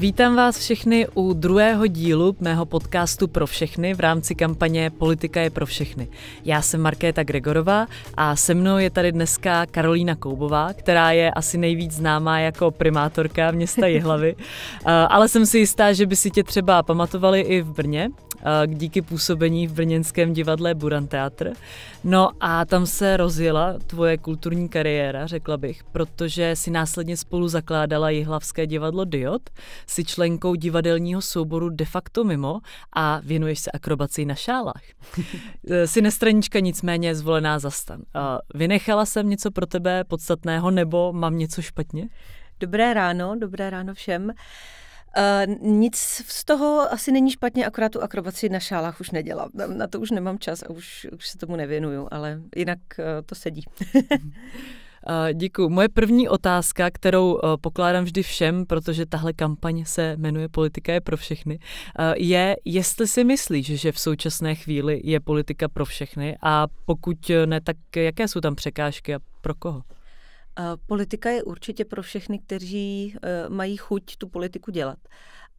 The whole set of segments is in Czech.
Vítám vás všechny u druhého dílu mého podcastu Pro všechny v rámci kampaně Politika je pro všechny. Já jsem Markéta Gregorová a se mnou je tady dneska Karolína Koubová, která je asi nejvíc známá jako primátorka města Jihlavy, eh, ale jsem si jistá, že by si tě třeba pamatovali i v Brně, díky působení v brněnském divadle Buran Teatr. No a tam se rozjela tvoje kulturní kariéra, řekla bych, protože si následně spolu zakládala Jihlavské divadlo Diot, si členkou divadelního souboru De facto mimo a věnuješ se akrobaci na šálách. Jsi nestranička, nicméně zvolená za stan. Vynechala jsem něco pro tebe podstatného nebo mám něco špatně? Dobré ráno, dobré ráno všem. Uh, Uh, nic z toho asi není špatně, akorát tu akrobaci na šálách už nedělám. Na to už nemám čas a už, už se tomu nevěnuju, ale jinak uh, to sedí. Uh, děkuji. Moje první otázka, kterou pokládám vždy všem, protože tahle kampaň se jmenuje Politika je pro všechny, je, jestli si myslíš, že v současné chvíli je politika pro všechny a pokud ne, tak jaké jsou tam překážky a pro koho? Politika je určitě pro všechny, kteří eh, mají chuť tu politiku dělat.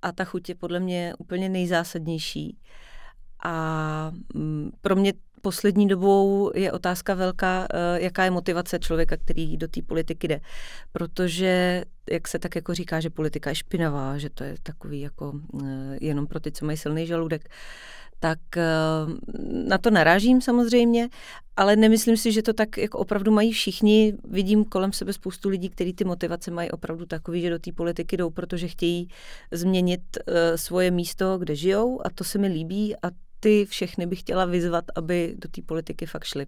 A ta chuť je podle mě úplně nejzásadnější. A mm, pro mě poslední dobou je otázka velká, eh, jaká je motivace člověka, který do té politiky jde. Protože, jak se tak jako říká, že politika je špinavá, že to je takový jako eh, jenom pro ty, co mají silný žaludek, tak eh, na to narážím samozřejmě, ale nemyslím si, že to tak jako opravdu mají všichni. Vidím kolem sebe spoustu lidí, kteří ty motivace mají opravdu takový, že do té politiky jdou, protože chtějí změnit uh, svoje místo, kde žijou a to se mi líbí a ty všechny bych chtěla vyzvat, aby do té politiky fakt šli.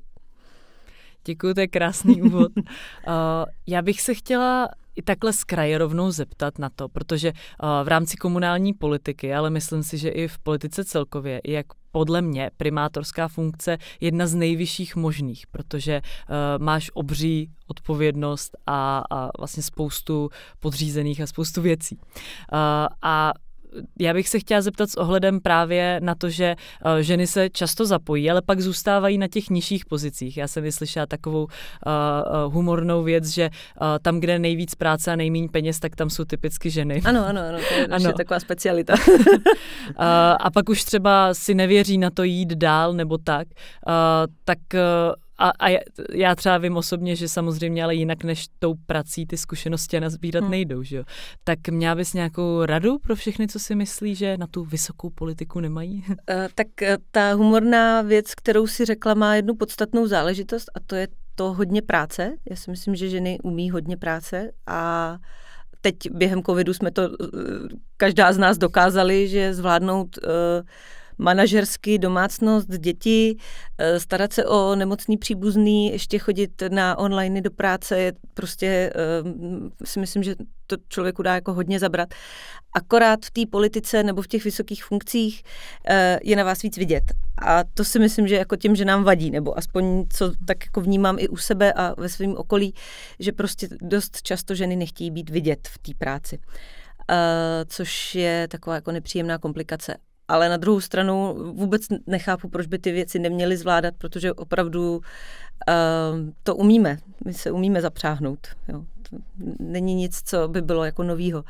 Děkuji, to je krásný úvod. uh, já bych se chtěla i takhle z kraje rovnou zeptat na to, protože uh, v rámci komunální politiky, ale myslím si, že i v politice celkově, jak podle mě primátorská funkce jedna z nejvyšších možných, protože uh, máš obří odpovědnost a, a vlastně spoustu podřízených a spoustu věcí. Uh, a já bych se chtěla zeptat s ohledem právě na to, že uh, ženy se často zapojí, ale pak zůstávají na těch nižších pozicích. Já jsem vyslyšela takovou uh, uh, humornou věc, že uh, tam, kde nejvíc práce a nejméně peněz, tak tam jsou typicky ženy. Ano, ano, ano, to je ano. taková specialita. uh, a pak už třeba si nevěří na to jít dál nebo tak, uh, tak uh, a, a já třeba vím osobně, že samozřejmě ale jinak než tou prací ty zkušenosti nazbírat hmm. nejdou, že jo. Tak měla bys nějakou radu pro všechny, co si myslí, že na tu vysokou politiku nemají? Uh, tak uh, ta humorná věc, kterou si řekla, má jednu podstatnou záležitost a to je to hodně práce. Já si myslím, že ženy umí hodně práce a teď během covidu jsme to uh, každá z nás dokázali, že zvládnout uh, manažersky domácnost, děti, eh, starat se o nemocný příbuzný, ještě chodit na online do práce, je prostě eh, si myslím, že to člověku dá jako hodně zabrat. Akorát v té politice nebo v těch vysokých funkcích eh, je na vás víc vidět. A to si myslím, že jako tím, že nám vadí, nebo aspoň co tak jako vnímám i u sebe a ve svém okolí, že prostě dost často ženy nechtějí být vidět v té práci. Uh, což je taková jako nepříjemná komplikace ale na druhou stranu vůbec nechápu, proč by ty věci neměly zvládat, protože opravdu uh, to umíme. My se umíme zapřáhnout. Jo. To není nic, co by bylo jako novýho.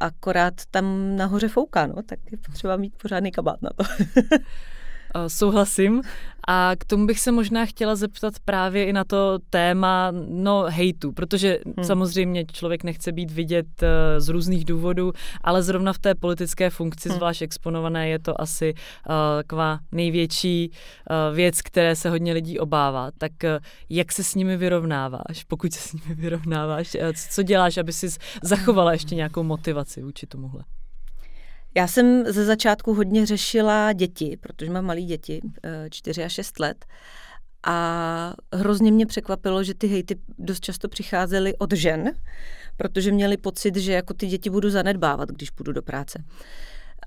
Akorát tam nahoře fouká, no, tak je potřeba mít pořádný kabát na to. Souhlasím. A k tomu bych se možná chtěla zeptat právě i na to téma no, hejtu, protože hmm. samozřejmě člověk nechce být vidět uh, z různých důvodů, ale zrovna v té politické funkci, hmm. zvlášť exponované, je to asi uh, taková největší uh, věc, které se hodně lidí obává. Tak uh, jak se s nimi vyrovnáváš, pokud se s nimi vyrovnáváš? Uh, co děláš, aby si zachovala ještě nějakou motivaci vůči tomuhle? Já jsem ze začátku hodně řešila děti, protože mám malé děti, 4 a 6 let. A hrozně mě překvapilo, že ty hejty dost často přicházely od žen, protože měli pocit, že jako ty děti budu zanedbávat, když půjdu do práce.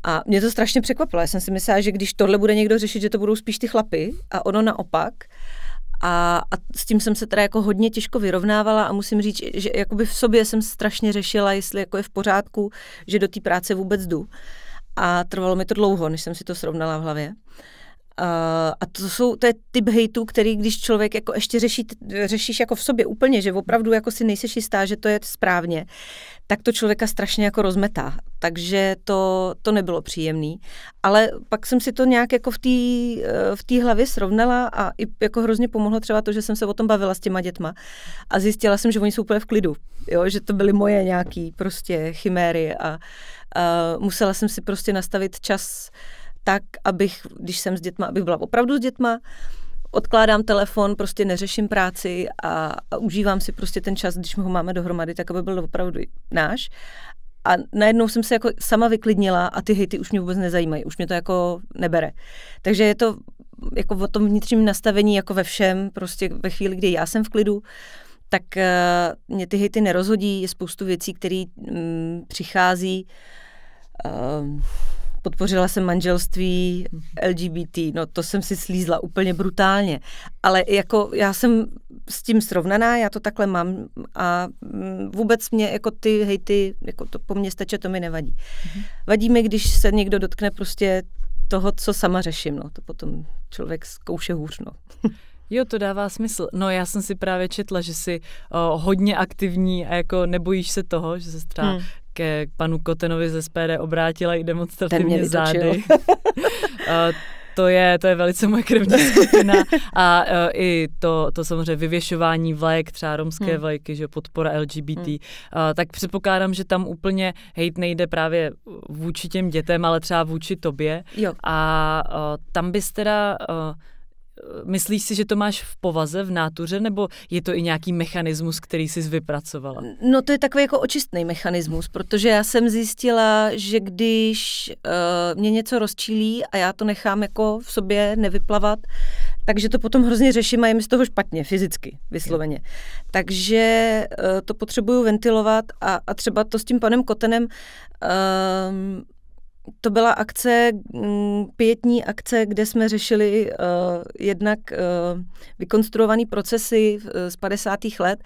A mě to strašně překvapilo. Já jsem si myslela, že když tohle bude někdo řešit, že to budou spíš ty chlapy a ono naopak. A, a s tím jsem se teda jako hodně těžko vyrovnávala a musím říct, že jakoby v sobě jsem strašně řešila, jestli jako je v pořádku, že do té práce vůbec jdu. A trvalo mi to dlouho, než jsem si to srovnala v hlavě. A to, jsou, to je typ hejtu, který když člověk jako ještě řeší, řešíš jako v sobě úplně, že opravdu jako si nejseš jistá, že to je správně, tak to člověka strašně jako rozmetá. Takže to, to nebylo příjemný. Ale pak jsem si to nějak jako v té v tý hlavě srovnala a i jako hrozně pomohlo třeba to, že jsem se o tom bavila s těma dětma a zjistila jsem, že oni jsou úplně v klidu. Jo? Že to byly moje nějaký prostě chiméry a, a musela jsem si prostě nastavit čas tak, abych, když jsem s dětma, abych byla opravdu s dětma, odkládám telefon, prostě neřeším práci a, a užívám si prostě ten čas, když ho máme dohromady, tak aby byl opravdu náš. A najednou jsem se jako sama vyklidnila a ty hejty už mě vůbec nezajímají, už mě to jako nebere. Takže je to jako o tom vnitřním nastavení jako ve všem, prostě ve chvíli, kdy já jsem v klidu, tak uh, mě ty hejty nerozhodí, je spoustu věcí, které um, přichází uh, podpořila jsem manželství LGBT, no to jsem si slízla úplně brutálně, ale jako já jsem s tím srovnaná, já to takhle mám a mm, vůbec mě jako ty hejty, jako to po mně steče, to mi nevadí. Mhm. Vadí mi, když se někdo dotkne prostě toho, co sama řeším, no to potom člověk zkouše hůř, no. Jo, to dává smysl. No já jsem si právě četla, že jsi o, hodně aktivní a jako nebojíš se toho, že se třeba hmm ke panu Kotenovi ze SPD obrátila i demonstrativně zády. to je, to je velice moje krevní skupina a uh, i to, to samozřejmě vyvěšování vlajek, třeba romské hmm. vlajky, že podpora LGBT, hmm. uh, tak předpokládám, že tam úplně hejt nejde právě vůči těm dětem, ale třeba vůči tobě. Jo. A uh, tam bys teda uh, Myslíš si, že to máš v povaze, v nátuře, nebo je to i nějaký mechanismus, který jsi vypracovala? No to je takový jako očistný mechanismus, protože já jsem zjistila, že když uh, mě něco rozčílí a já to nechám jako v sobě nevyplavat, takže to potom hrozně řeším a je mi z toho špatně, fyzicky, vysloveně. Takže uh, to potřebuju ventilovat a, a třeba to s tím panem Kotenem uh, to byla akce, mm, pětní akce, kde jsme řešili uh, jednak uh, vykonstruované procesy z 50. let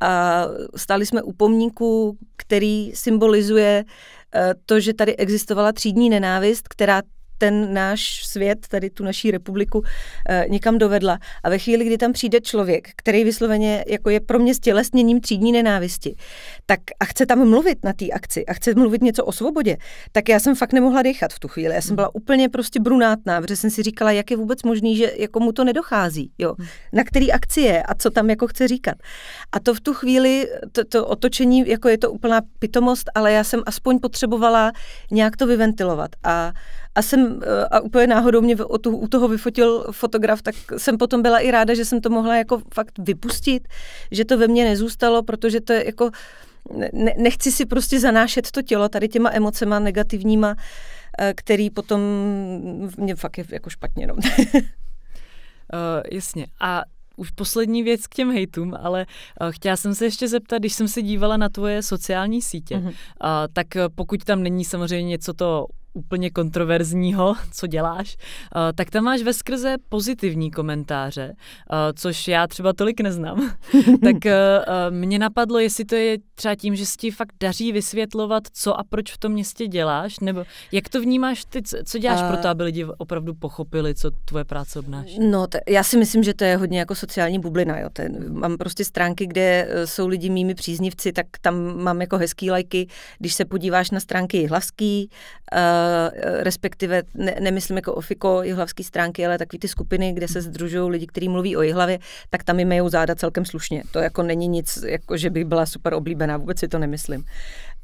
a stáli jsme u pomníku, který symbolizuje uh, to, že tady existovala třídní nenávist, která ten náš svět, tady tu naší republiku e, někam dovedla. A ve chvíli, kdy tam přijde člověk, který vysloveně jako je pro mě stělesněním třídní nenávisti, tak a chce tam mluvit na té akci a chce mluvit něco o svobodě, tak já jsem fakt nemohla dechat v tu chvíli. Já jsem byla úplně prostě brunátná, protože jsem si říkala, jak je vůbec možný, že jako mu to nedochází, jo. Na který akci je a co tam jako chce říkat. A to v tu chvíli, to, to otočení, jako je to úplná pitomost, ale já jsem aspoň potřebovala nějak to vyventilovat. A a jsem, a úplně náhodou mě o tu, u toho vyfotil fotograf, tak jsem potom byla i ráda, že jsem to mohla jako fakt vypustit, že to ve mně nezůstalo, protože to je jako, ne, nechci si prostě zanášet to tělo tady těma emocema negativníma, eh, který potom mě fakt je jako špatně. No. uh, jasně. A už poslední věc k těm hejtům, ale uh, chtěla jsem se ještě zeptat, když jsem se dívala na tvoje sociální sítě, mm-hmm. uh, tak pokud tam není samozřejmě něco to úplně kontroverzního, co děláš, uh, tak tam máš ve skrze pozitivní komentáře, uh, což já třeba tolik neznám. tak uh, mě napadlo, jestli to je třeba tím, že si ti fakt daří vysvětlovat, co a proč v tom městě děláš, nebo jak to vnímáš ty, co děláš uh, pro to, aby lidi opravdu pochopili, co tvoje práce obnáší? No, t- já si myslím, že to je hodně jako sociální bublina. Jo. Ten, mám prostě stránky, kde jsou lidi mými příznivci, tak tam mám jako hezký lajky. Když se podíváš na stránky Jihlavský, uh, respektive ne, nemyslím jako ofiko jihlavský stránky, ale takový ty skupiny, kde se združují lidi, kteří mluví o jihlavě, tak tam jim záda celkem slušně. To jako není nic, jako že bych byla super oblíbená, vůbec si to nemyslím.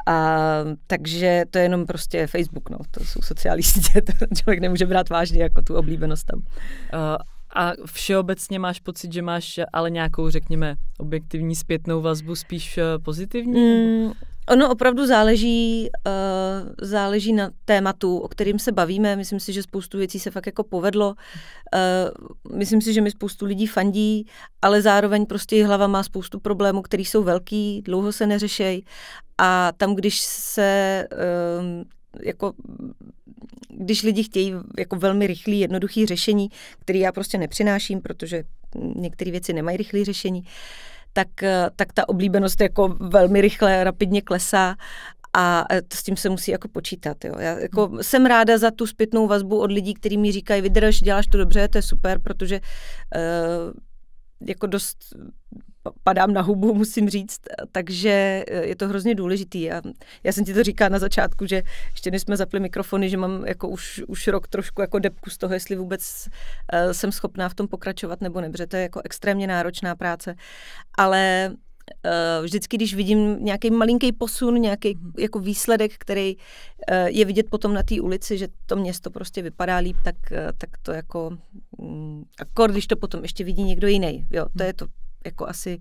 A takže to je jenom prostě Facebook, no, to jsou sociální sítě, to člověk nemůže brát vážně jako tu oblíbenost tam. Uh, a všeobecně máš pocit, že máš ale nějakou, řekněme, objektivní zpětnou vazbu spíš eh, pozitivní? Mm, Ono opravdu záleží, uh, záleží na tématu, o kterým se bavíme. Myslím si, že spoustu věcí se fakt jako povedlo. Uh, myslím si, že mi spoustu lidí fandí, ale zároveň prostě hlava má spoustu problémů, které jsou velký, dlouho se neřešejí. A tam, když se uh, jako když lidi chtějí jako velmi rychlý, jednoduchý řešení, který já prostě nepřináším, protože některé věci nemají rychlé řešení, tak, tak ta oblíbenost jako velmi rychle, rapidně klesá A s tím se musí jako počítat. Jo. Já jako hmm. jsem ráda za tu zpětnou vazbu od lidí, kteří mi říkají, vydrž, děláš to dobře, to je super, protože uh, jako dost padám na hubu, musím říct, takže je to hrozně důležitý. A já jsem ti to říkala na začátku, že ještě než jsme zapli mikrofony, že mám jako už, už rok trošku jako depku z toho, jestli vůbec uh, jsem schopná v tom pokračovat nebo ne, protože to je jako extrémně náročná práce. Ale uh, vždycky, když vidím nějaký malinký posun, nějaký mm. jako výsledek, který uh, je vidět potom na té ulici, že to město prostě vypadá líp, tak, uh, tak to jako, um, akor, když to potom ještě vidí někdo jiný. Jo, to mhm. je to jako asi,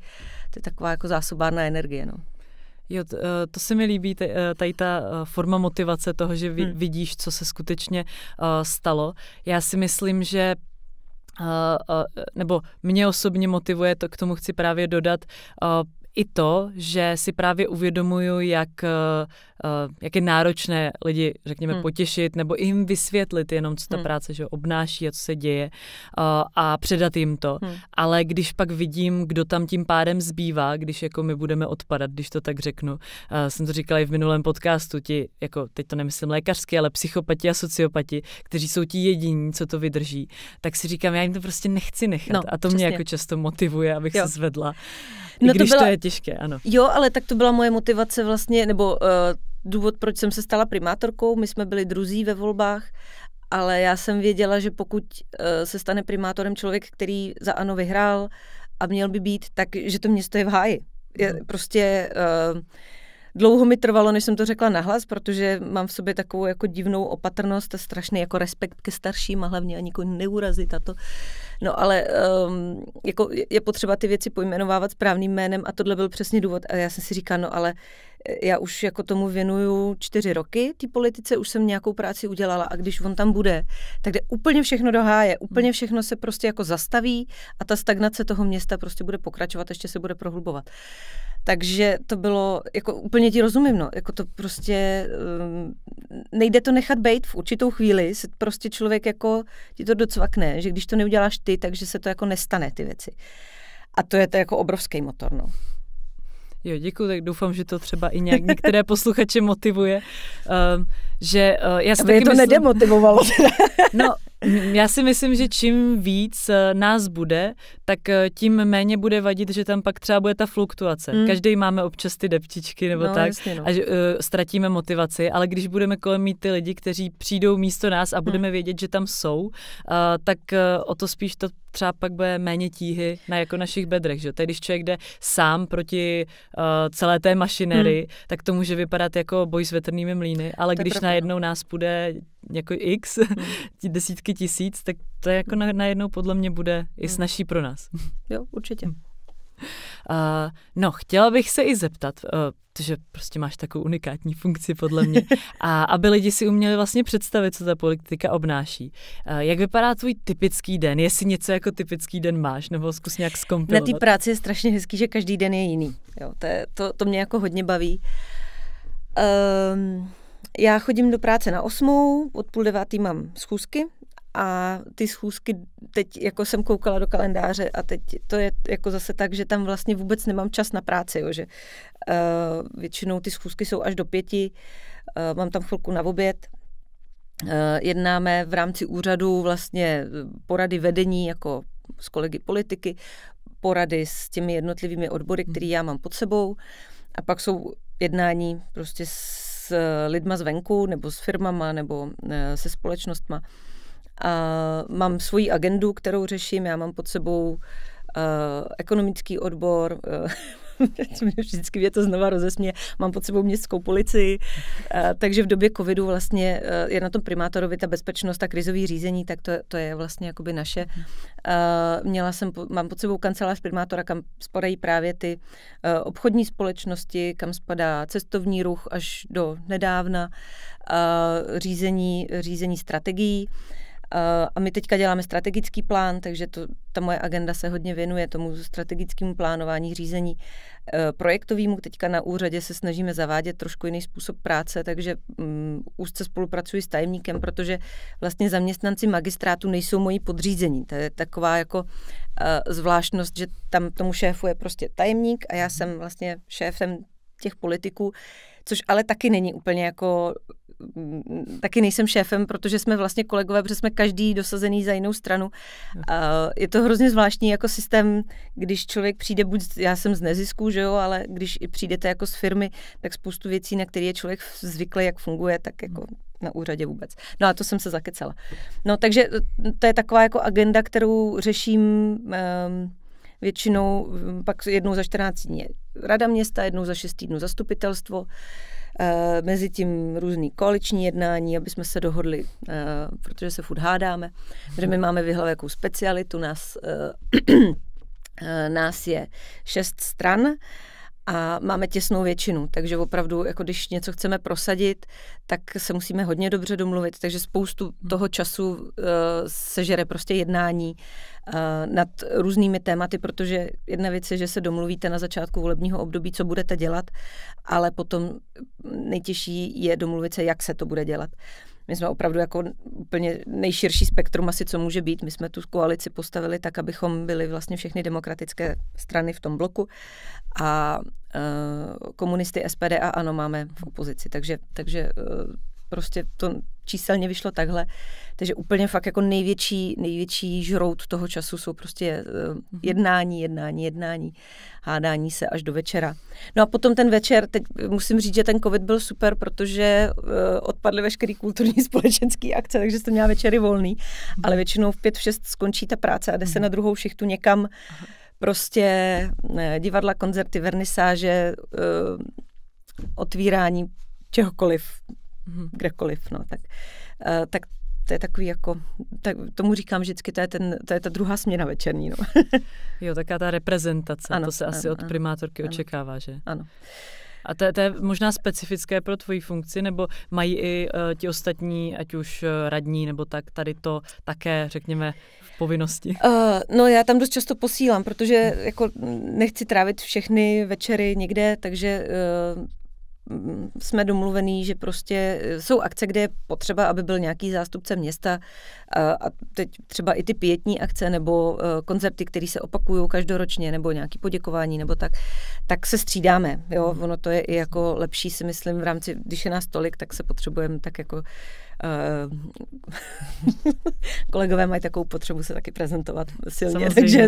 to je taková jako zásobárna energie, no. Jo, to, to se mi líbí, tady ta forma motivace toho, že hmm. vidíš, co se skutečně stalo. Já si myslím, že nebo mě osobně motivuje, to k tomu chci právě dodat, i to, že si právě uvědomuju, jak, uh, jak je náročné lidi, řekněme, hmm. potěšit nebo jim vysvětlit jenom, co ta hmm. práce že obnáší a co se děje uh, a předat jim to. Hmm. Ale když pak vidím, kdo tam tím pádem zbývá, když jako my budeme odpadat, když to tak řeknu, jsem to říkala i v minulém podcastu, ti, jako teď to nemyslím lékařsky, ale psychopati a sociopati, kteří jsou ti jediní, co to vydrží, tak si říkám, já jim to prostě nechci nechat. No, a to přesně. mě jako často motivuje, abych jo. se zvedla. No když to, byla... to je těžké, ano. Jo, ale tak to byla moje motivace vlastně, nebo uh, důvod, proč jsem se stala primátorkou. My jsme byli druzí ve volbách, ale já jsem věděla, že pokud uh, se stane primátorem člověk, který za ANO vyhrál a měl by být, tak že to město je v háji. Je, mm. Prostě uh, Dlouho mi trvalo, než jsem to řekla nahlas, protože mám v sobě takovou jako divnou opatrnost a strašný jako respekt ke starším a hlavně ani jako neurazit a to. No ale um, jako je potřeba ty věci pojmenovávat správným jménem a tohle byl přesně důvod. A já jsem si říkala, no ale já už jako tomu věnuju čtyři roky, ty politice už jsem nějakou práci udělala a když on tam bude, tak jde úplně všechno do háje, úplně hmm. všechno se prostě jako zastaví a ta stagnace toho města prostě bude pokračovat, ještě se bude prohlubovat. Takže to bylo, jako úplně ti rozumím, no, jako to prostě um, nejde to nechat být v určitou chvíli, se prostě člověk jako ti to docvakne, že když to neuděláš ty, takže se to jako nestane ty věci. A to je to jako obrovský motor, no. Jo, děkuji, tak doufám, že to třeba i nějak některé posluchače motivuje. Uh, že, uh, já si taky to myslím, nedemotivovalo. no, já si myslím, že čím víc eh, nás bude, tak eh, tím méně bude vadit, že tam pak třeba bude ta fluktuace. Hmm. Každý máme občas ty depčičky nebo no, tak jasně, no. a že uh, ztratíme motivaci, ale když budeme kolem mít ty lidi, kteří přijdou místo nás a hmm. budeme vědět, že tam jsou, uh, tak uh, o to spíš to třeba pak bude méně tíhy na jako našich bedrech, že? Tady když člověk jde sám proti uh, celé té mašinery, hmm. tak to může vypadat jako boj s větrnými mlýny, ale to když najednou nás půjde jako x, hmm. desítky tisíc, tak to jako na, najednou podle mě bude i hmm. snažší pro nás. Jo, určitě. Uh, no, chtěla bych se i zeptat, uh, protože prostě máš takovou unikátní funkci podle mě, a aby lidi si uměli vlastně představit, co ta politika obnáší. Uh, jak vypadá tvůj typický den? Jestli něco jako typický den máš, nebo zkus nějak zkompilovat. Na té práci je strašně hezký, že každý den je jiný. Jo, to, je, to, to mě jako hodně baví. Um, já chodím do práce na osmou, od půl devátý mám schůzky a ty schůzky teď, jako jsem koukala do kalendáře a teď to je jako zase tak, že tam vlastně vůbec nemám čas na práci, jo, že uh, většinou ty schůzky jsou až do pěti, uh, mám tam chvilku na oběd, uh, jednáme v rámci úřadu vlastně porady vedení jako s kolegy politiky, porady s těmi jednotlivými odbory, které já mám pod sebou a pak jsou jednání prostě s lidma zvenku, nebo s firmama, nebo se společnostma. A mám svoji agendu, kterou řeším. Já mám pod sebou uh, ekonomický odbor, vždycky mě to znova rozesmě, mám pod sebou městskou policii, takže v době covidu vlastně je na tom primátorovi ta bezpečnost a krizový řízení, tak to, to je vlastně jakoby naše. Měla jsem, mám pod sebou kancelář primátora, kam spadají právě ty obchodní společnosti, kam spadá cestovní ruch až do nedávna, řízení, řízení strategií. A my teďka děláme strategický plán, takže to, ta moje agenda se hodně věnuje tomu strategickému plánování, řízení e, projektovému. Teďka na úřadě se snažíme zavádět trošku jiný způsob práce, takže um, úzce spolupracuji s tajemníkem, protože vlastně zaměstnanci magistrátu nejsou moji podřízení. To je taková jako uh, zvláštnost, že tam tomu šéfu je prostě tajemník a já jsem vlastně šéfem těch politiků, což ale taky není úplně jako taky nejsem šéfem, protože jsme vlastně kolegové, protože jsme každý dosazený za jinou stranu. Je to hrozně zvláštní jako systém, když člověk přijde, buď já jsem z nezisku, že jo, ale když i přijdete jako z firmy, tak spoustu věcí, na které je člověk zvyklý, jak funguje, tak jako na úřadě vůbec. No a to jsem se zakecala. No takže to je taková jako agenda, kterou řeším um, většinou pak jednou za 14 dní rada města, jednou za 6 týdnů zastupitelstvo, Eh, mezi tím různý koaliční jednání, aby jsme se dohodli, eh, protože se furt hádáme, že my máme v hlavě jakou specialitu, nás, eh, nás je šest stran, a máme těsnou většinu, takže opravdu, jako když něco chceme prosadit, tak se musíme hodně dobře domluvit, takže spoustu hmm. toho času uh, sežere prostě jednání uh, nad různými tématy, protože jedna věc je, že se domluvíte na začátku volebního období, co budete dělat, ale potom nejtěžší je domluvit se, jak se to bude dělat. My jsme opravdu jako úplně nejširší spektrum asi, co může být. My jsme tu koalici postavili tak, abychom byli vlastně všechny demokratické strany v tom bloku a uh, komunisty SPD a ano máme v opozici. Takže, takže uh, prostě to číselně vyšlo takhle. Takže úplně fakt jako největší, největší žrout toho času jsou prostě uh, jednání, jednání, jednání, hádání se až do večera. No a potom ten večer, teď musím říct, že ten covid byl super, protože uh, odpadly veškerý kulturní společenský akce, takže jste měla večery volný, ale většinou v pět, v šest skončí ta práce a jde se mhm. na druhou šichtu někam prostě ne, divadla, koncerty, vernisáže, otvírání čehokoliv, mm-hmm. kdekoliv, no, tak, uh, tak to je takový jako, tak tomu říkám vždycky, to je, ten, to je ta druhá směna večerní. No. jo, taká ta reprezentace, ano, to se ano, asi od primátorky ano, očekává, že? Ano. A to, to je možná specifické pro tvoji funkci, nebo mají i uh, ti ostatní, ať už uh, radní, nebo tak, tady to také, řekněme, v povinnosti? Uh, no já tam dost často posílám, protože jako nechci trávit všechny večery někde, takže uh, jsme domluvení, že prostě e, jsou akce, kde je potřeba, aby byl nějaký zástupce města a teď třeba i ty pětní akce nebo e, koncerty, které se opakují každoročně nebo nějaký poděkování nebo tak, tak se střídáme. Jo? Ono to je i jako lepší si myslím v rámci, když je nás tolik, tak se potřebujeme tak jako Uh, kolegové mají takovou potřebu se taky prezentovat silně, Samozřejmě. takže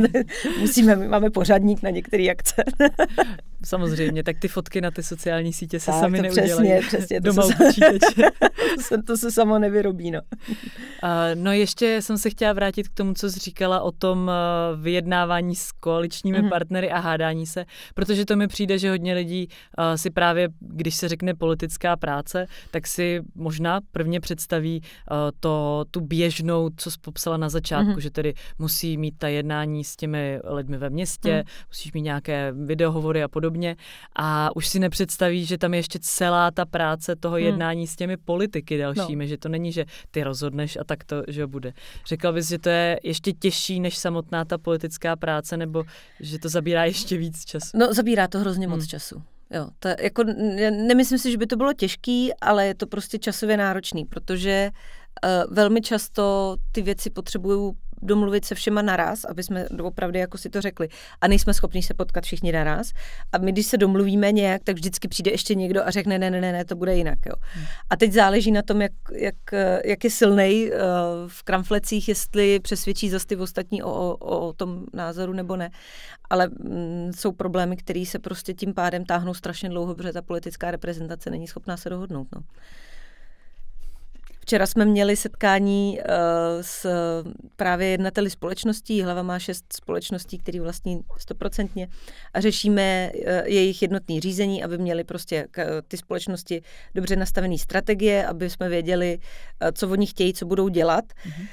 musíme, my máme pořadník na některé akce. Samozřejmě, tak ty fotky na ty sociální sítě se tak, sami to neudělají. Přesně, přesně. Doma to se, to, se, to se samo nevyrobí, no. Uh, no ještě jsem se chtěla vrátit k tomu, co jsi říkala o tom uh, vyjednávání s koaličními mm-hmm. partnery a hádání se, protože to mi přijde, že hodně lidí uh, si právě, když se řekne politická práce, tak si možná prvně představí uh, to, tu běžnou, co jsi popsala na začátku, mm-hmm. že tedy musí mít ta jednání s těmi lidmi ve městě, mm. musíš mít nějaké videohovory a podobně a už si nepředstaví, že tam je ještě celá ta práce toho mm. jednání s těmi politiky dalšími, no. že to není, že ty rozhodneš a tak to, že bude. Řekla bys, že to je ještě těžší než samotná ta politická práce, nebo že to zabírá ještě víc času? No, zabírá to hrozně moc hmm. času. Jo, to jako, nemyslím si, že by to bylo těžký, ale je to prostě časově náročný, protože uh, velmi často ty věci potřebují domluvit se všema naraz, aby jsme opravdu jako si to řekli. A nejsme schopni se potkat všichni naraz. A my, když se domluvíme nějak, tak vždycky přijde ještě někdo a řekne, ne, ne, ne, ne to bude jinak. Jo. Hmm. A teď záleží na tom, jak, jak, jak je silný uh, v kramflecích, jestli přesvědčí zase ty ostatní o, o, o tom názoru nebo ne. Ale mm, jsou problémy, které se prostě tím pádem táhnou strašně dlouho, protože ta politická reprezentace není schopná se dohodnout. No. Včera jsme měli setkání uh, s právě jednateli společností, hlava má šest společností, který vlastní stoprocentně a řešíme uh, jejich jednotné řízení, aby měli prostě ty společnosti dobře nastavené strategie, aby jsme věděli, uh, co oni chtějí, co budou dělat. Mm-hmm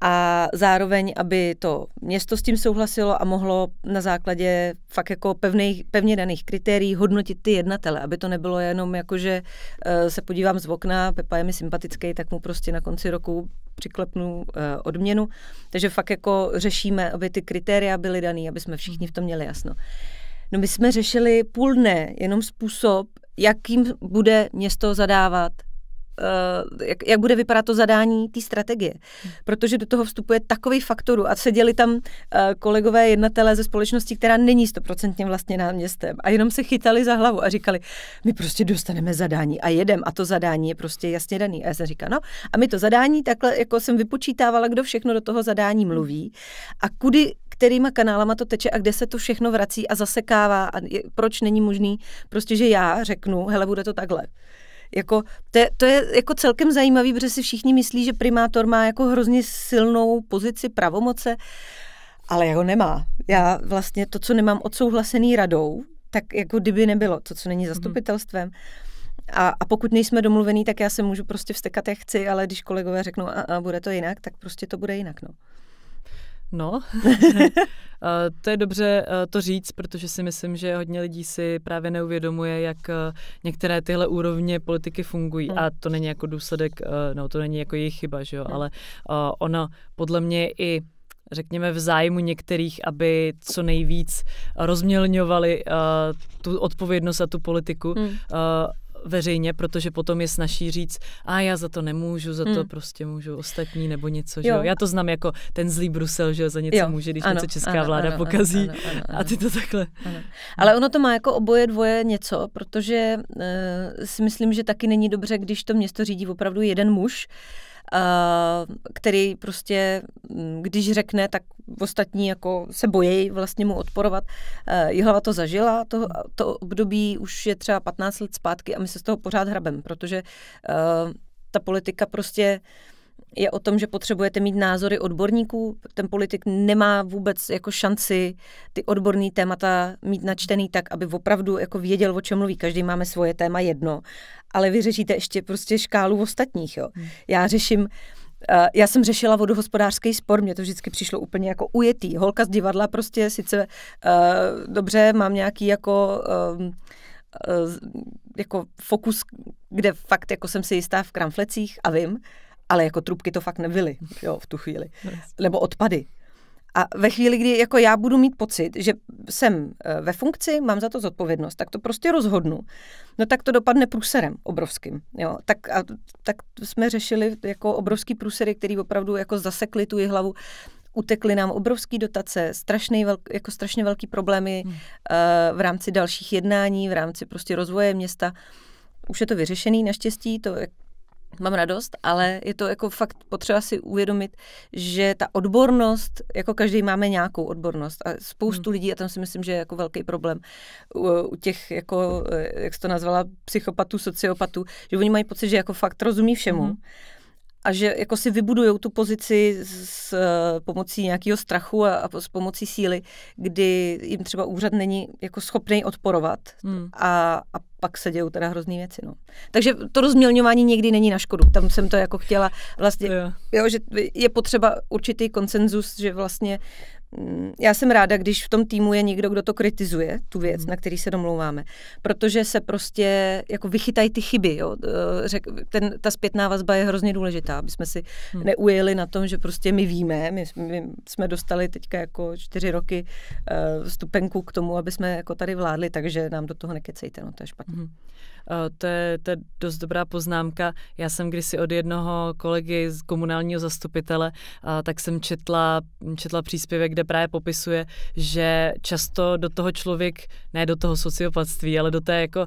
a zároveň, aby to město s tím souhlasilo a mohlo na základě fakt jako pevných, pevně daných kritérií hodnotit ty jednatele, aby to nebylo jenom jako, že uh, se podívám z okna, Pepa je mi sympatický, tak mu prostě na konci roku přiklepnu uh, odměnu. Takže fakt jako řešíme, aby ty kritéria byly dané, aby jsme všichni v tom měli jasno. No my jsme řešili půl dne jenom způsob, jakým bude město zadávat jak, jak bude vypadat to zadání té strategie. Protože do toho vstupuje takový faktorů a seděli tam uh, kolegové jednatelé ze společnosti, která není stoprocentně vlastně městem a jenom se chytali za hlavu a říkali, my prostě dostaneme zadání a jedem a to zadání je prostě jasně daný. A já jsem říkala, no a my to zadání, takhle jako jsem vypočítávala, kdo všechno do toho zadání mluví a kudy kterýma kanálama to teče a kde se to všechno vrací a zasekává a je, proč není možný prostě, že já řeknu, hele, bude to takhle. Jako, to, je, to je jako celkem zajímavý, protože si všichni myslí, že primátor má jako hrozně silnou pozici pravomoce, ale jeho nemá. Já vlastně to, co nemám odsouhlasený radou, tak jako kdyby nebylo, to, co není mhm. zastupitelstvem. A, a pokud nejsme domluvený, tak já se můžu prostě vstekat, jak chci, ale když kolegové řeknou, a, a bude to jinak, tak prostě to bude jinak. No. No, to je dobře to říct, protože si myslím, že hodně lidí si právě neuvědomuje, jak některé tyhle úrovně politiky fungují. Hmm. A to není jako důsledek, no to není jako jejich chyba, že jo, hmm. ale ono podle mě i řekněme, v zájmu některých, aby co nejvíc rozmělňovali uh, tu odpovědnost a tu politiku, hmm. uh, veřejně, protože potom je snaží říct, a já za to nemůžu, za to hmm. prostě můžu ostatní nebo něco, že jo. Já to znám jako ten zlý Brusel, že za něco jo. může, když ano, něco česká ano, vláda ano, pokazí ano, ano, ano, a ty to takhle. Ano. Ale ono to má jako oboje dvoje něco, protože uh, si myslím, že taky není dobře, když to město řídí opravdu jeden muž, který prostě, mm, když řekne, tak ostatní jako se bojí vlastně mu odporovat. Jihlava to zažila, to, to období už je třeba 15 let zpátky a my se z toho pořád hrabem, protože ta politika prostě je o tom, že potřebujete mít názory odborníků. Ten politik nemá vůbec jako šanci ty odborné témata mít načtený tak, aby opravdu jako věděl, o čem mluví. Každý máme svoje téma jedno, ale vy řešíte ještě prostě škálu ostatních. Jo. Hmm. Já řeším Uh, já jsem řešila vodohospodářský spor, mě to vždycky přišlo úplně jako ujetý. Holka z divadla prostě sice uh, dobře, mám nějaký jako uh, jako fokus, kde fakt jako jsem si jistá v kramflecích a vím, ale jako trubky to fakt nebyly jo, v tu chvíli. Nebo odpady. A ve chvíli, kdy jako já budu mít pocit, že jsem eh, ve funkci, mám za to zodpovědnost, tak to prostě rozhodnu. No tak to dopadne průserem obrovským. Jo. Tak, a, tak jsme řešili jako obrovský průsery, který opravdu jako zasekli tu hlavu. Utekly nám obrovské dotace, strašný velk, jako strašně velký problémy hmm. uh, v rámci dalších jednání, v rámci prostě rozvoje města. Už je to vyřešený naštěstí, to mám radost, ale je to jako fakt potřeba si uvědomit, že ta odbornost, jako každý máme nějakou odbornost a spoustu hmm. lidí, a tam si myslím, že je jako velký problém u, u těch, jako, jak jsi to nazvala, psychopatů, sociopatů, že oni mají pocit, že jako fakt rozumí všemu. Hmm a že jako si vybudují tu pozici s uh, pomocí nějakého strachu a, a s pomocí síly, kdy jim třeba úřad není jako schopný odporovat hmm. a, a pak se dějou teda hrozný věci. No. Takže to rozmělňování někdy není na škodu. Tam jsem to jako chtěla vlastně, jo. Jo, že je potřeba určitý konsenzus, že vlastně já jsem ráda, když v tom týmu je někdo, kdo to kritizuje, tu věc, mm. na který se domlouváme, protože se prostě jako vychytají ty chyby. Jo. Eh, řek, ten, ta zpětná vazba je hrozně důležitá, aby jsme si mm. neujeli na tom, že prostě my víme, my, my jsme dostali teďka jako čtyři roky uh, stupenku k tomu, aby jsme jako tady vládli, takže nám do toho nekecejte, no to je špatně. Mm. Eh, to je, to je dost dobrá poznámka. Já jsem kdysi od jednoho kolegy z komunálního zastupitele, tak jsem četla, četla příspěvek, kde právě popisuje, že často do toho člověk, ne do toho sociopatství, ale do, té jako,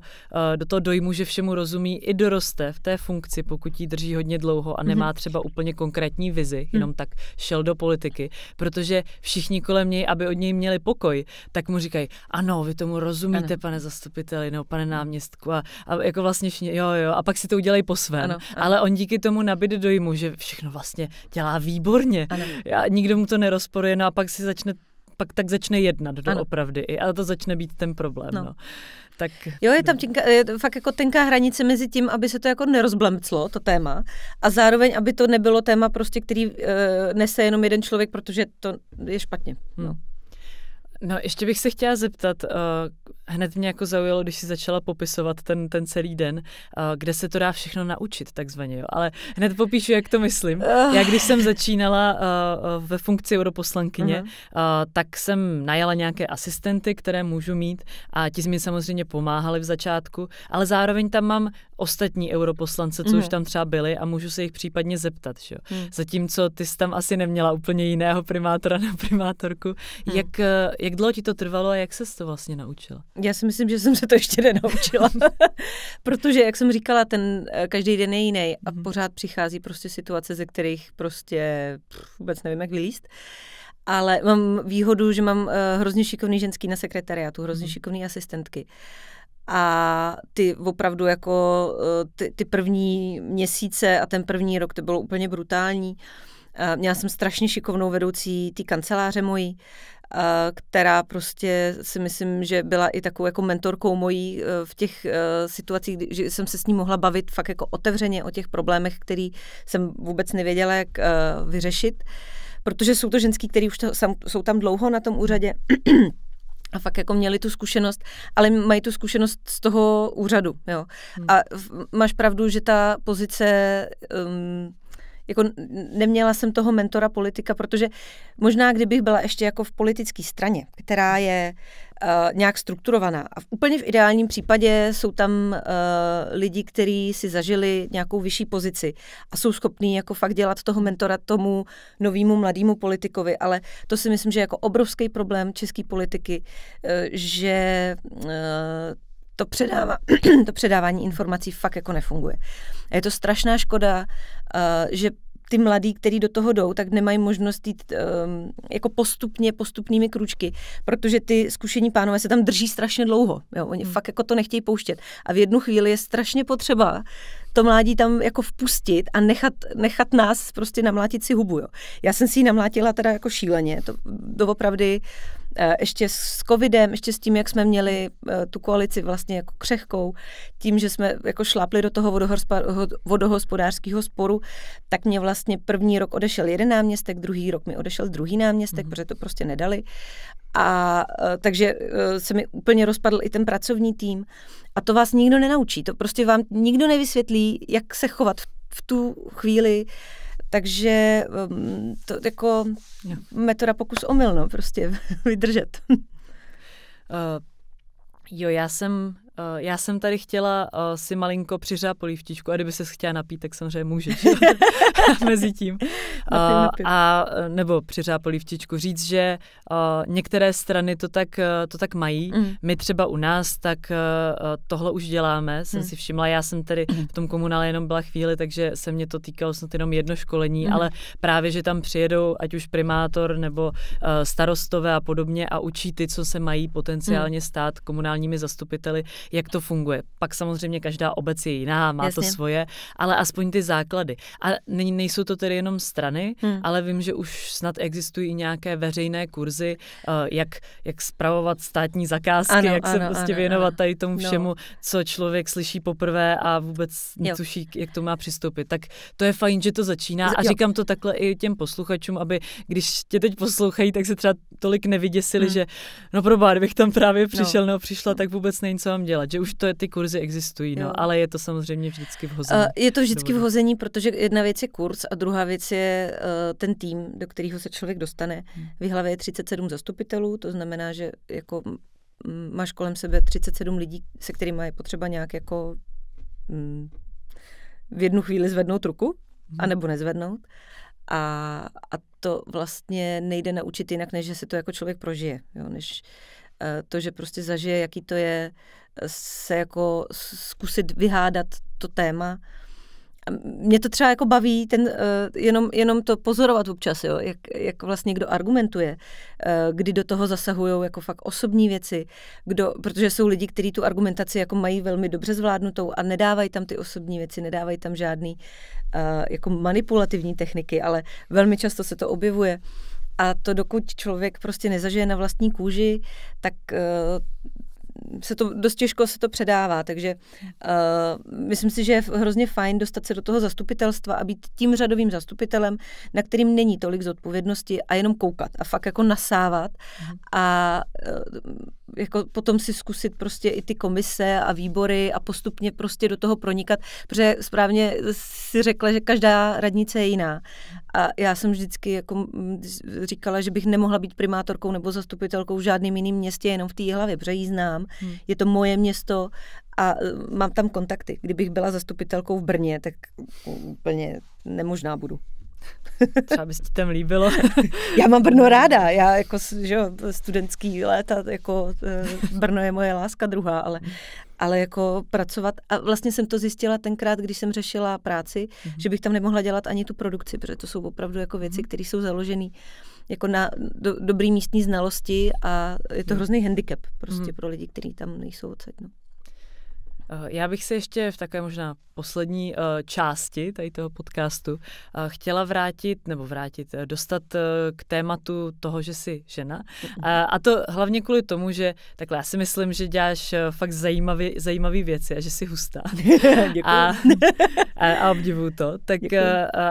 eh, do toho dojmu, že všemu rozumí, i doroste v té funkci, pokud ji drží hodně dlouho a nemá mhm. třeba úplně konkrétní vizi, mhm. jenom tak šel do politiky, protože všichni kolem něj, aby od něj měli pokoj, tak mu říkají, ano, vy tomu rozumíte, ano. pane zastupiteli, nebo pane náměstku a, a jako vlastně všichni, jo, jo, a pak si to udělají po svém. Ano, ano. Ale on díky tomu nabíde dojmu, že všechno vlastně dělá výborně. Ano. A nikdo mu to nerozporuje, no a pak si začne pak tak začne jednat doopravdy. I, ale to začne být ten problém. No. No. Tak, jo, je tam no. tenka, je fakt jako tenká hranice mezi tím, aby se to jako nerozblemclo, to téma, a zároveň, aby to nebylo téma prostě, který uh, nese jenom jeden člověk, protože to je špatně. No. Hmm. No, ještě bych se chtěla zeptat, uh, hned mě jako zaujalo, když si začala popisovat ten, ten celý den, kde se to dá všechno naučit, takzvaně. Jo. Ale hned popíšu, jak to myslím. Já když jsem začínala ve funkci europoslankyně, uh-huh. tak jsem najala nějaké asistenty, které můžu mít a ti mi samozřejmě pomáhali v začátku, ale zároveň tam mám ostatní europoslance, co uh-huh. už tam třeba byli a můžu se jich případně zeptat. Že? Uh-huh. Zatímco ty jsi tam asi neměla úplně jiného primátora na primátorku. Uh-huh. Jak, jak dlouho ti to trvalo a jak se to vlastně naučila? Já si myslím, že jsem se to ještě nenaučila. Protože, jak jsem říkala, ten eh, každý den je jiný a mm. pořád přichází prostě situace, ze kterých prostě pff, vůbec nevím, jak vylíst. Ale mám výhodu, že mám uh, hrozně šikovný ženský na sekretariátu, hrozně mm. šikovný asistentky. A ty opravdu jako uh, ty, ty první měsíce a ten první rok, to bylo úplně brutální. Uh, měla jsem strašně šikovnou vedoucí té kanceláře mojí, která prostě si myslím, že byla i takovou jako mentorkou mojí e, v těch e, situacích, že jsem se s ní mohla bavit fakt jako otevřeně o těch problémech, který jsem vůbec nevěděla, jak e, vyřešit, protože jsou to ženský, který už to, jsou tam dlouho na tom úřadě a fakt jako měli tu zkušenost, ale mají tu zkušenost z toho úřadu, jo. Hmm. A máš pravdu, že ta pozice um, jako neměla jsem toho mentora politika, protože možná kdybych byla ještě jako v politické straně, která je uh, nějak strukturovaná a v, úplně v ideálním případě jsou tam uh, lidi, kteří si zažili nějakou vyšší pozici a jsou schopní jako fakt dělat toho mentora tomu novému mladému politikovi, ale to si myslím, že je jako obrovský problém české politiky, uh, že uh, to, předává, to předávání informací fakt jako nefunguje. A je to strašná škoda, že ty mladí, kteří do toho jdou, tak nemají možnost jít um, jako postupně, postupnými kručky, protože ty zkušení pánové se tam drží strašně dlouho. Jo? Oni hmm. fakt jako to nechtějí pouštět. A v jednu chvíli je strašně potřeba to mládí tam jako vpustit a nechat, nechat nás prostě namlátit si hubu. Jo. Já jsem si ji namlátila teda jako šíleně. To doopravdy Eh, ještě s covidem, ještě s tím, jak jsme měli eh, tu koalici vlastně jako křehkou, tím, že jsme jako šlápli do toho vodohospodářského sporu, tak mě vlastně první rok odešel jeden náměstek, druhý rok mi odešel druhý náměstek, mm. protože to prostě nedali. A eh, takže se mi úplně rozpadl i ten pracovní tým. A to vás nikdo nenaučí. To prostě vám nikdo nevysvětlí, jak se chovat v, v tu chvíli, takže um, to jako jo. metoda pokus omyl, no, prostě vydržet. Uh, jo, já jsem já jsem tady chtěla uh, si malinko přiřát polívtičku a kdyby se chtěla napít, tak samozřejmě můžeš. Mezi tím. Uh, a nebo přiřát polívtičku. Říct, že uh, některé strany to tak, uh, to tak mají. Mm. My třeba u nás, tak uh, tohle už děláme, jsem mm. si všimla. Já jsem tady v tom komunále jenom byla chvíli, takže se mě to týkalo snad jenom jedno školení, mm. ale právě, že tam přijedou ať už primátor nebo uh, starostové a podobně a učí ty, co se mají potenciálně mm. stát komunálními zastupiteli, jak to funguje. Pak samozřejmě každá obec je jiná, má Jasně. to svoje, ale aspoň ty základy. A nejsou to tedy jenom strany, hmm. ale vím, že už snad existují nějaké veřejné kurzy, eh, jak, jak spravovat státní zakázky, ano, jak ano, se prostě ano, věnovat ano. tady tomu no. všemu, no. co člověk slyší poprvé a vůbec netuší, jak to má přistoupit. Tak to je fajn, že to začíná a jo. říkám to takhle i těm posluchačům, aby když tě teď poslouchají, tak se třeba tolik nevyděsili, hmm. že no probá, kdybych tam právě přišel no. nebo přišla, tak vůbec není co mám dělat dělat, že už to je, ty kurzy existují, no, ale je to samozřejmě vždycky vhození. Uh, je to vždycky vhození, protože jedna věc je kurz a druhá věc je uh, ten tým, do kterého se člověk dostane. Hmm. V hlavě je 37 zastupitelů, to znamená, že jako máš kolem sebe 37 lidí, se kterými je potřeba nějak jako mm, v jednu chvíli zvednout ruku, hmm. anebo nezvednout. A, a to vlastně nejde naučit jinak, než že se to jako člověk prožije. Jo? Než uh, to, že prostě zažije, jaký to je se jako zkusit vyhádat to téma. Mě to třeba jako baví ten, uh, jenom, jenom to pozorovat občas, jo, jak, jak vlastně kdo argumentuje, kdy do toho zasahují jako fakt osobní věci, kdo, protože jsou lidi, kteří tu argumentaci jako mají velmi dobře zvládnutou a nedávají tam ty osobní věci, nedávají tam žádný jako manipulativní techniky, ale velmi často se to objevuje. A to dokud člověk prostě nezažije na vlastní kůži, tak se to dost těžko se to předává, takže uh, myslím si, že je hrozně fajn dostat se do toho zastupitelstva a být tím řadovým zastupitelem, na kterým není tolik zodpovědnosti a jenom koukat a fakt jako nasávat. Mm. A uh, jako potom si zkusit prostě i ty komise a výbory a postupně prostě do toho pronikat, protože správně si řekla, že každá radnice je jiná. A já jsem vždycky jako říkala, že bych nemohla být primátorkou nebo zastupitelkou v žádném jiném městě, jenom v té hlavě, protože ji znám. Hmm. Je to moje město a e, mám tam kontakty. Kdybych byla zastupitelkou v Brně, tak úplně nemožná budu. Třeba by se ti tam líbilo. já mám Brno ráda, já jako že jo, studentský léta, jako e, Brno je moje láska druhá, ale, ale jako pracovat, a vlastně jsem to zjistila tenkrát, když jsem řešila práci, mm-hmm. že bych tam nemohla dělat ani tu produkci, protože to jsou opravdu jako věci, mm-hmm. které jsou založené jako na do, dobrý místní znalosti a je to hrozný handicap prostě mm-hmm. pro lidi, kteří tam nejsou odsaď. No. Eh, já bych se ještě v takové možná poslední uh, části tady toho podcastu uh, chtěla vrátit, nebo vrátit, dostat k tématu toho, že jsi žena. Uh, a to hlavně kvůli tomu, že takhle já si myslím, že děláš fakt zajímavý, zajímavý věci a že jsi hustá. a, a, a obdivuju to. Tak,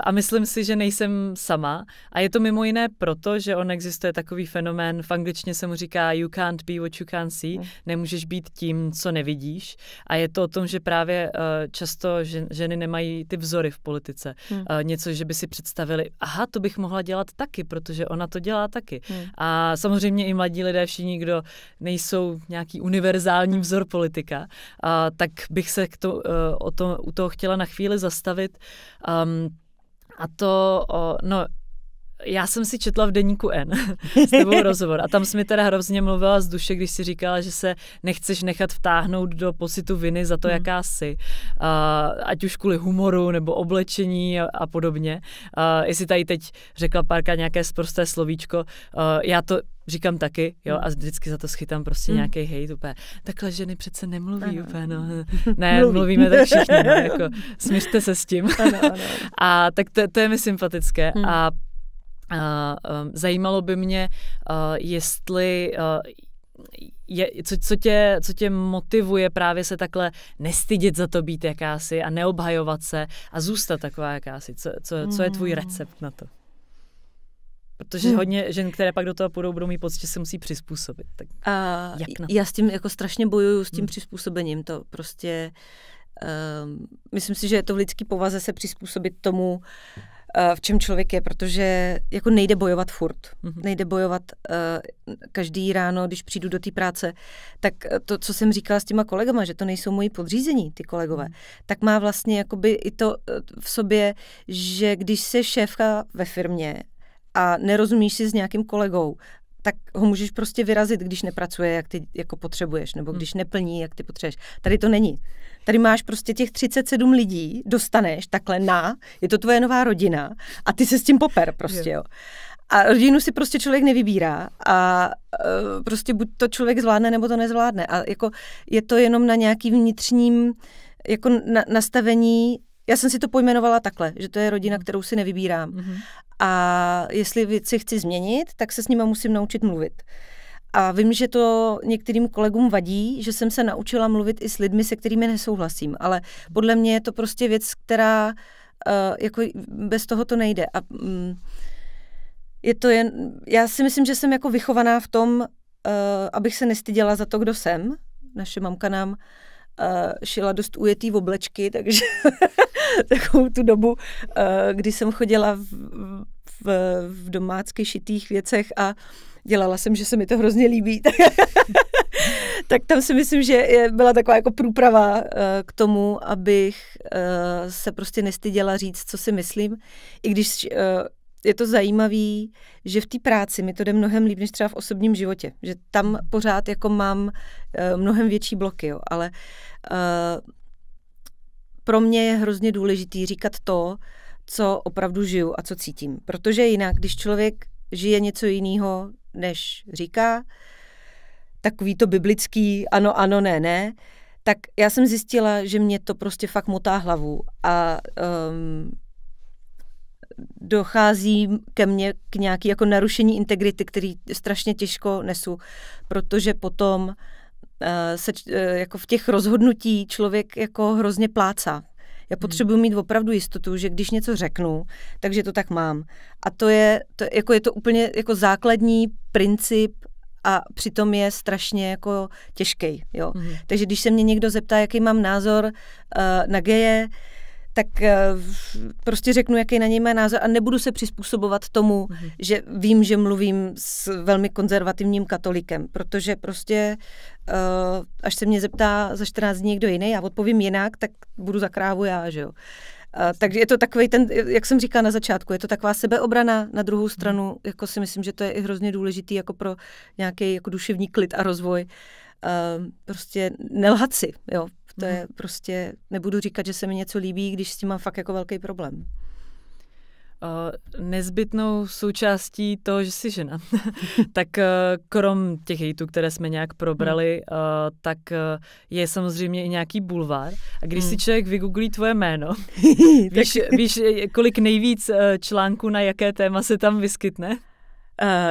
a myslím si, že nejsem sama. A je to mimo jiné proto, že on existuje takový fenomén, v angličtině se mu říká you can't be what you can't see, mm. nemůžeš být tím, co nevidíš. A je to o tom, že právě uh, často že ženy nemají ty vzory v politice. Hmm. Uh, něco, že by si představili, aha, to bych mohla dělat taky, protože ona to dělá taky. Hmm. A samozřejmě i mladí lidé, všichni, kdo nejsou nějaký univerzální vzor politika, uh, tak bych se k to, uh, o to, u toho chtěla na chvíli zastavit. Um, a to, uh, no, já jsem si četla v deníku N s tebou rozhovor a tam jsi mi teda hrozně mluvila z duše, když si říkala, že se nechceš nechat vtáhnout do pocitu viny za to, hmm. jaká jsi. Uh, ať už kvůli humoru nebo oblečení a, a podobně. Uh, jestli tady teď řekla párka nějaké sprosté slovíčko, já to říkám taky, jo, hmm. a vždycky za to schytám prostě hmm. nějaký hejt úplně. Takhle ženy přece nemluví ano. úplně, no. Ne, Mluví. mluvíme tak všichni, no, jako smířte se s tím. Ano, ano. A tak to, to je mi sympatické. Hmm. A zajímalo by mě, uh, jestli uh, je, co, co, tě, co tě motivuje právě se takhle nestydět za to být jakási a neobhajovat se a zůstat taková jakási. Co, co, co je tvůj hmm. recept na to? Protože hmm. hodně žen, které pak do toho půjdou, budou mít pocit, že se musí přizpůsobit. Tak a jak na to? Já s tím jako strašně bojuju s tím hmm. přizpůsobením. To prostě, um, myslím si, že je to v lidský povaze se přizpůsobit tomu, v čem člověk je, protože jako nejde bojovat furt. Mm-hmm. Nejde bojovat uh, každý ráno, když přijdu do té práce. Tak to, co jsem říkala s těma kolegama, že to nejsou moji podřízení, ty kolegové, mm. tak má vlastně jakoby i to v sobě, že když jsi šéfka ve firmě a nerozumíš si s nějakým kolegou, tak ho můžeš prostě vyrazit, když nepracuje, jak ty jako potřebuješ, nebo hmm. když neplní, jak ty potřebuješ. Tady to není. Tady máš prostě těch 37 lidí, dostaneš takhle na, je to tvoje nová rodina a ty se s tím poper prostě, jo. A rodinu si prostě člověk nevybírá a uh, prostě buď to člověk zvládne, nebo to nezvládne. A jako je to jenom na nějaký vnitřním jako na, nastavení já jsem si to pojmenovala takhle, že to je rodina, kterou si nevybírám. Mm-hmm. A jestli věci chci změnit, tak se s nimi musím naučit mluvit. A vím, že to některým kolegům vadí, že jsem se naučila mluvit i s lidmi, se kterými nesouhlasím. Ale podle mě je to prostě věc, která uh, jako bez toho to nejde. A um, je to jen, já si myslím, že jsem jako vychovaná v tom, uh, abych se nestyděla za to, kdo jsem. Naše mamka nám uh, šila dost ujetý v oblečky, takže takovou tu dobu, uh, kdy jsem chodila v, v, v domácky šitých věcech a dělala jsem, že se mi to hrozně líbí. tak tam si myslím, že byla taková jako průprava uh, k tomu, abych uh, se prostě nestyděla říct, co si myslím. I když uh, je to zajímavé, že v té práci mi to jde mnohem líp, než třeba v osobním životě. Že tam pořád jako mám uh, mnohem větší bloky, jo. ale uh, pro mě je hrozně důležitý říkat to, co opravdu žiju a co cítím. Protože jinak, když člověk žije něco jiného, než říká, takový to biblický ano, ano, ne, ne, tak já jsem zjistila, že mě to prostě fakt motá hlavu a um, dochází ke mně k nějaký jako narušení integrity, který strašně těžko nesu, protože potom uh, se uh, jako v těch rozhodnutí člověk jako hrozně plácá. Já hmm. potřebuji mít opravdu jistotu, že když něco řeknu, takže to tak mám. A to je, to, jako je to úplně jako základní princip a přitom je strašně jako těžký. Jo. Mm-hmm. Takže když se mě někdo zeptá, jaký mám názor uh, na geje, tak uh, prostě řeknu, jaký na něj má názor a nebudu se přizpůsobovat tomu, mm-hmm. že vím, že mluvím s velmi konzervativním katolikem, protože prostě uh, až se mě zeptá za 14 dní někdo jiný, já odpovím jinak, tak budu za krávu já, že jo. Uh, takže je to takový ten, jak jsem říkala na začátku, je to taková sebeobrana na druhou stranu, jako si myslím, že to je i hrozně důležitý jako pro nějaký jako duševní klid a rozvoj. Uh, prostě nelhat si, jo. To mm. je prostě, nebudu říkat, že se mi něco líbí, když s tím mám fakt jako velký problém nezbytnou součástí toho, že jsi žena, tak uh, krom těch hejtů, které jsme nějak probrali, uh, tak uh, je samozřejmě i nějaký bulvár. A když hmm. si člověk vygooglí tvoje jméno, víš, víš, kolik nejvíc článků na jaké téma se tam vyskytne? Uh,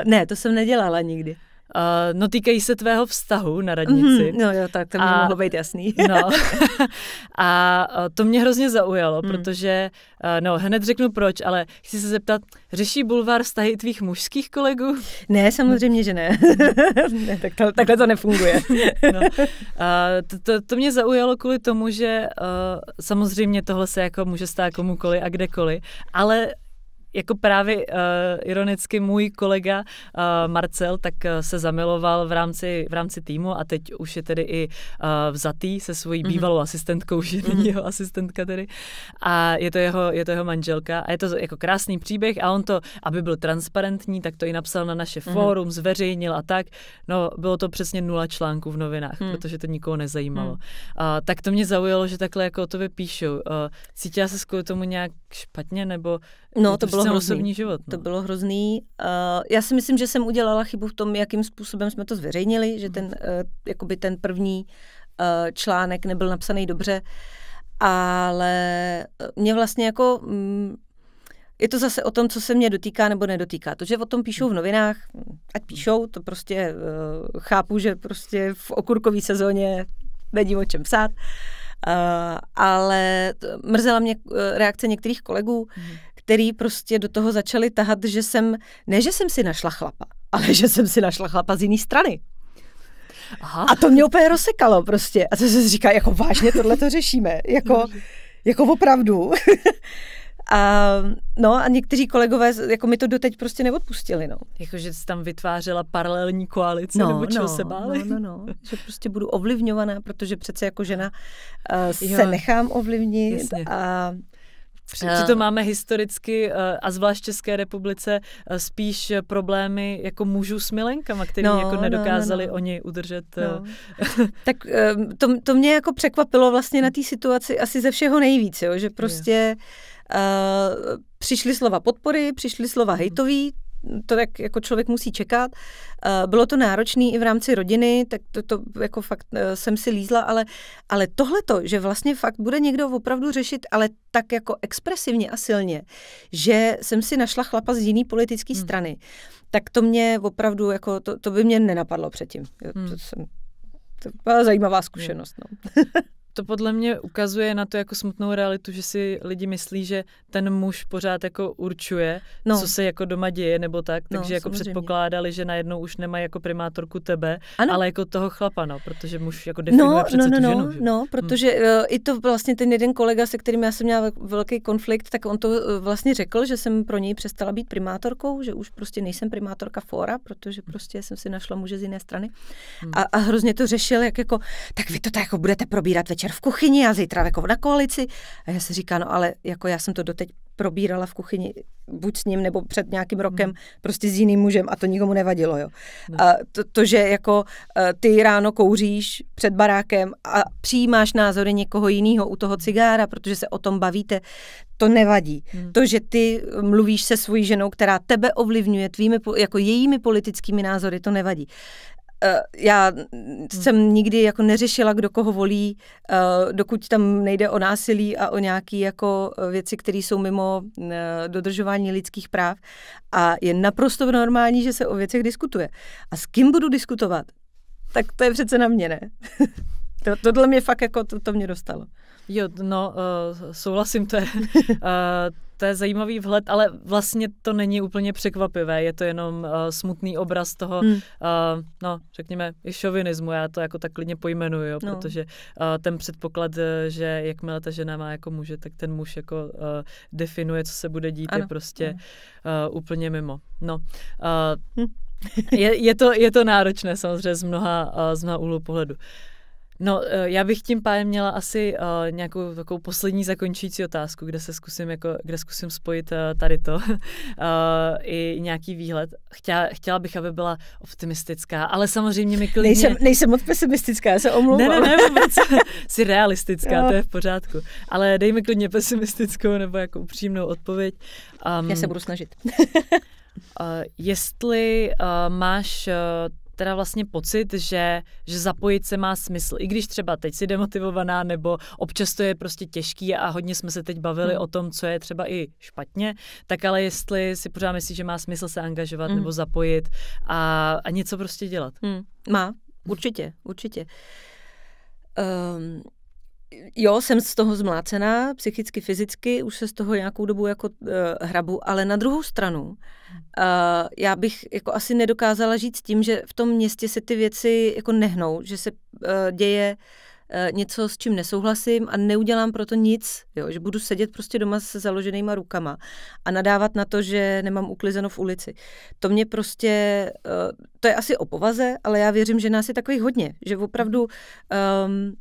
ne, to jsem nedělala nikdy. Uh, no týkají se tvého vztahu na radnici. Mm, no jo, tak to mi a, mohlo být jasný. no. A to mě hrozně zaujalo, mm. protože, uh, no hned řeknu proč, ale chci se zeptat, řeší bulvár vztahy tvých mužských kolegů? Ne, samozřejmě, že ne. ne tak to, takhle to nefunguje. no. uh, to, to, to mě zaujalo kvůli tomu, že uh, samozřejmě tohle se jako může stát komukoli a kdekoliv, ale jako právě uh, ironicky můj kolega uh, Marcel tak uh, se zamiloval v rámci, v rámci týmu a teď už je tedy i uh, vzatý se svojí mm-hmm. bývalou asistentkou, že není mm-hmm. jeho asistentka tedy. A je to, jeho, je to jeho manželka a je to jako krásný příběh a on to, aby byl transparentní, tak to i napsal na naše mm-hmm. fórum, zveřejnil a tak. No, bylo to přesně nula článků v novinách, mm. protože to nikoho nezajímalo. Mm. Uh, tak to mě zaujalo, že takhle jako o tobě píšou. Uh, cítila se kvůli tomu nějak špatně nebo No, to, to bylo hrozný. osobní život. No. To bylo hrozný. Uh, já si myslím, že jsem udělala chybu v tom, jakým způsobem jsme to zveřejnili, že ten, uh, jakoby ten první uh, článek nebyl napsaný dobře, ale mě vlastně jako mm, je to zase o tom, co se mě dotýká nebo nedotýká. To, že o tom píšou v novinách, ať píšou, to prostě uh, chápu, že prostě v okurkové sezóně není o čem psát. Uh, ale mrzela mě reakce některých kolegů, mm který prostě do toho začali tahat, že jsem, ne, že jsem si našla chlapa, ale že jsem si našla chlapa z jiné strany. Aha. A to mě úplně rozsekalo prostě. A to se říká, jako vážně tohle to řešíme. Jako, jako opravdu. A, no a někteří kolegové jako mi to doteď prostě neodpustili, no. Jako, že jsi tam vytvářela paralelní koalici, no, nebo čeho no, se báli? No, no, no, že prostě budu ovlivňovaná, protože přece jako žena uh, se jo. nechám ovlivnit Jasně. a Přitom máme historicky eh, a zvlášť v České republice eh, spíš problémy jako mužů s milenkama, který no, jako nedokázali no, no, no. oni udržet. Eh, no. tak to, to mě jako překvapilo vlastně na té situaci asi ze všeho nejvíc, jo, že prostě uh, přišly slova podpory, přišly slova mhm. hejtový, to tak jako člověk musí čekat. Bylo to náročné i v rámci rodiny, tak to, to jako fakt e, jsem si lízla, ale, ale tohleto, že vlastně fakt bude někdo opravdu řešit, ale tak jako expresivně a silně, že jsem si našla chlapa z jiný politické hmm. strany, tak to mě opravdu, jako to, to by mě nenapadlo předtím. Hmm. To, jsem, to byla zajímavá zkušenost. No. To podle mě ukazuje na to jako smutnou realitu, že si lidi myslí, že ten muž pořád jako určuje, no. co se jako doma děje nebo tak, no, takže no, jako samozřejmě. předpokládali, že najednou už nemají jako primátorku tebe, ano. ale jako toho chlapa, no, protože muž jako definuje no, přece no, no, tu ženu. No, že? no, protože hmm. uh, i to vlastně ten jeden kolega, se kterým já jsem měla velký konflikt, tak on to uh, vlastně řekl, že jsem pro něj přestala být primátorkou, že už prostě nejsem primátorka fora, protože prostě jsem si našla muže z jiné strany. Hmm. A, a hrozně to řešil, jak jako, tak vy to tak jako budete probírat večer večer v kuchyni a zítra jako na koalici. A já si říkám, no ale jako já jsem to doteď probírala v kuchyni buď s ním nebo před nějakým rokem hmm. prostě s jiným mužem a to nikomu nevadilo, jo. No. A to, to, že jako uh, ty ráno kouříš před barákem a přijímáš názory někoho jiného u toho cigára, protože se o tom bavíte, to nevadí. Hmm. To, že ty mluvíš se svojí ženou, která tebe ovlivňuje tvými, jako jejími politickými názory, to nevadí. Uh, já jsem nikdy jako neřešila, kdo koho volí, uh, dokud tam nejde o násilí a o nějaké jako eh, věci, které jsou mimo dodržování lidských práv. A je naprosto normální, že se o věcech diskutuje. A s kým budu diskutovat? Tak to je přece na mě, ne? to, tohle mě fakt jako, to, to mě dostalo. Jo, no, uh, souhlasím, to je, uh, to je zajímavý vhled, ale vlastně to není úplně překvapivé, je to jenom uh, smutný obraz toho, hmm. uh, no, řekněme, i šovinismu, já to jako tak klidně pojmenuju, jo, no. protože uh, ten předpoklad, že jakmile ta žena má jako muže, tak ten muž jako uh, definuje, co se bude dít, ano. je prostě uh, úplně mimo. No, uh, hm. je, je, to, je to náročné samozřejmě z mnoha, uh, z mnoha úhlu pohledu. Uh, No, eh, já bych tím pádem měla asi uh, nějakou takovou poslední zakončující otázku, kde se zkusím, jako, kde zkusím spojit uh, tady to uh, i nějaký výhled. Chtěla, chtěla bych, aby byla optimistická, ale samozřejmě mi klidně... Nejsem, nejsem moc pesimistická, já se omlouvám. Ne, ne, ne, vůbec. Jsi realistická, jo. to je v pořádku. Ale dej mi klidně pesimistickou nebo jako upřímnou odpověď. Um, já se budu snažit. uh, jestli uh, máš uh, teda vlastně pocit, že, že zapojit se má smysl. I když třeba teď si demotivovaná, nebo občas to je prostě těžký a hodně jsme se teď bavili hmm. o tom, co je třeba i špatně, tak ale jestli si pořád myslíš, že má smysl se angažovat hmm. nebo zapojit a, a něco prostě dělat. Hmm. Má, určitě, určitě. Um, jo, jsem z toho zmlácená, psychicky, fyzicky, už se z toho nějakou dobu jako uh, hrabu, ale na druhou stranu uh, já bych jako asi nedokázala žít s tím, že v tom městě se ty věci jako nehnou, že se uh, děje uh, něco, s čím nesouhlasím a neudělám proto nic, jo, že budu sedět prostě doma se založenýma rukama a nadávat na to, že nemám uklizeno v ulici. To mě prostě, uh, to je asi o povaze, ale já věřím, že nás je takových hodně, že opravdu um,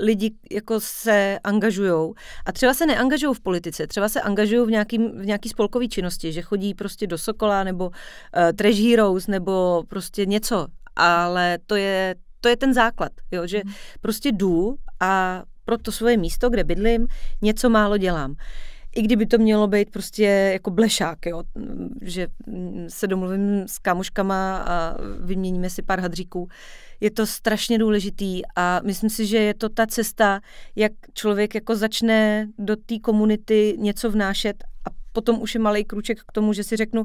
lidi jako se angažují a třeba se neangažují v politice, třeba se angažují v, nějaký, v nějaký spolkové činnosti, že chodí prostě do Sokola nebo uh, Trash Heroes nebo prostě něco, ale to je, to je ten základ, jo, že mm. prostě jdu a pro to svoje místo, kde bydlím, něco málo dělám. I kdyby to mělo být prostě jako blešák, jo, že se domluvím s kamuškama a vyměníme si pár hadříků, je to strašně důležitý a myslím si, že je to ta cesta, jak člověk jako začne do té komunity něco vnášet a potom už je malý kruček k tomu, že si řeknu,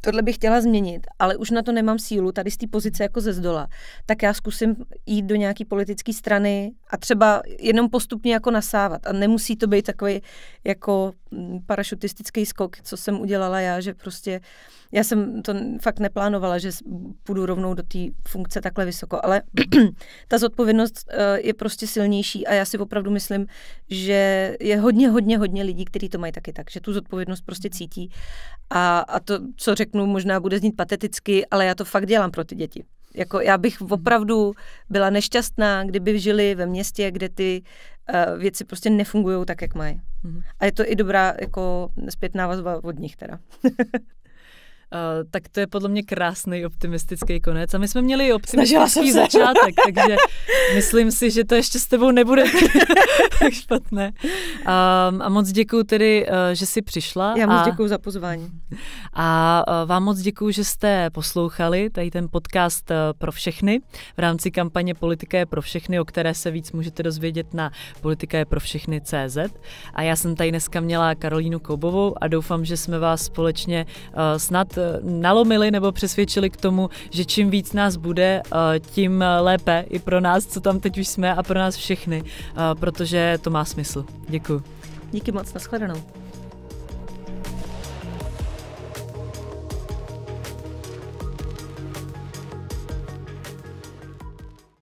tohle bych chtěla změnit, ale už na to nemám sílu, tady z té pozice jako ze zdola, tak já zkusím jít do nějaké politické strany a třeba jenom postupně jako nasávat. A nemusí to být takový jako parašutistický skok, co jsem udělala já, že prostě já jsem to fakt neplánovala, že půjdu rovnou do té funkce takhle vysoko, ale ta zodpovědnost eh, je prostě silnější a já si opravdu myslím, že je hodně, hodně, hodně lidí, kteří to mají taky tak, že tu zodpovědnost prostě cítí a, a to, co řeknu, možná bude znít pateticky, ale já to fakt dělám pro ty děti. Jako já bych mhm. opravdu byla nešťastná, kdyby žili ve městě, kde ty věci prostě nefungují tak, jak mají. Mm. A je to i dobrá jako zpětná vazba od nich teda. Uh, tak to je podle mě krásný optimistický konec. A my jsme měli optimistický začátek, takže myslím si, že to ještě s tebou nebude tak špatné. Um, a moc děkuju tedy, uh, že jsi přišla. Já moc děkuju za pozvání. A uh, vám moc děkuju, že jste poslouchali tady ten podcast pro všechny v rámci kampaně Politika je pro všechny, o které se víc můžete dozvědět na politika je pro všechny CZ. A já jsem tady dneska měla Karolínu Koubovou a doufám, že jsme vás společně snad nalomili nebo přesvědčili k tomu, že čím víc nás bude, eh, tím lépe i pro nás, co tam teď už jsme a pro nás všechny, eh, protože to má smysl. Děkuji. Díky moc, nashledanou.